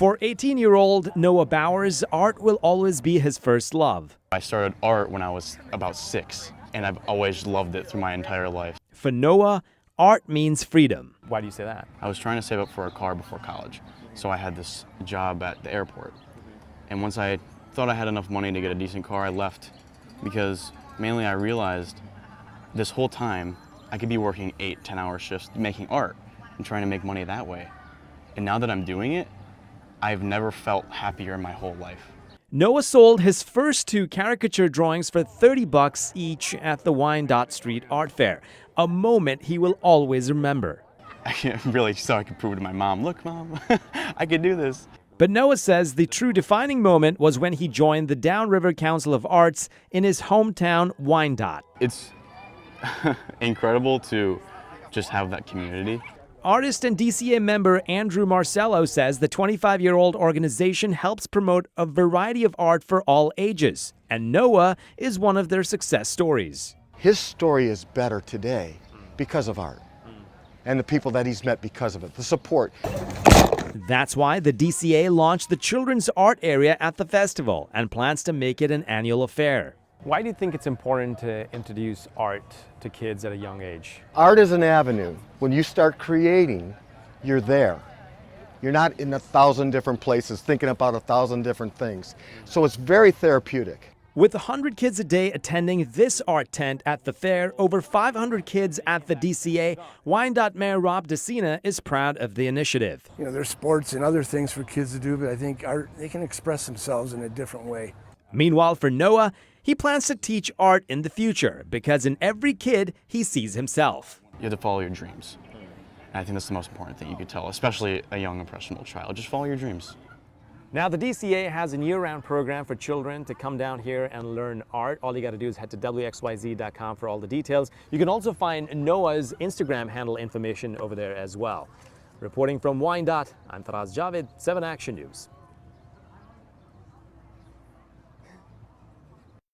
For 18-year-old Noah Bowers, art will always be his first love. I started art when I was about six, and I've always loved it through my entire life. For Noah, art means freedom. Why do you say that? I was trying to save up for a car before college, so I had this job at the airport. And once I thought I had enough money to get a decent car, I left because mainly I realized this whole time I could be working eight, 10 hour shifts making art and trying to make money that way. And now that I'm doing it, I've never felt happier in my whole life. Noah sold his first two caricature drawings for 30 bucks each at the Wyandotte Street Art Fair, a moment he will always remember. I can't really so I could prove to my mom, look mom, I could do this. But Noah says the true defining moment was when he joined the Downriver Council of Arts in his hometown, Wyandotte. It's incredible to just have that community. Artist and DCA member Andrew Marcello says the 25 year old organization helps promote a variety of art for all ages, and Noah is one of their success stories. His story is better today because of art and the people that he's met because of it, the support. That's why the DCA launched the Children's Art Area at the festival and plans to make it an annual affair. Why do you think it's important to introduce art to kids at a young age? Art is an avenue. When you start creating, you're there. You're not in a thousand different places thinking about a thousand different things. So it's very therapeutic. With 100 kids a day attending this art tent at the fair, over 500 kids at the DCA, Wyandotte Mayor Rob DeSana is proud of the initiative. You know, there's sports and other things for kids to do, but I think art, they can express themselves in a different way. Meanwhile, for Noah, he plans to teach art in the future because in every kid, he sees himself. You have to follow your dreams. And I think that's the most important thing you could tell, especially a young, impressionable child. Just follow your dreams. Now, the DCA has a year-round program for children to come down here and learn art. All you got to do is head to wxyz.com for all the details. You can also find Noah's Instagram handle information over there as well. Reporting from Wyandotte, I'm Faraz Javed, 7 Action News.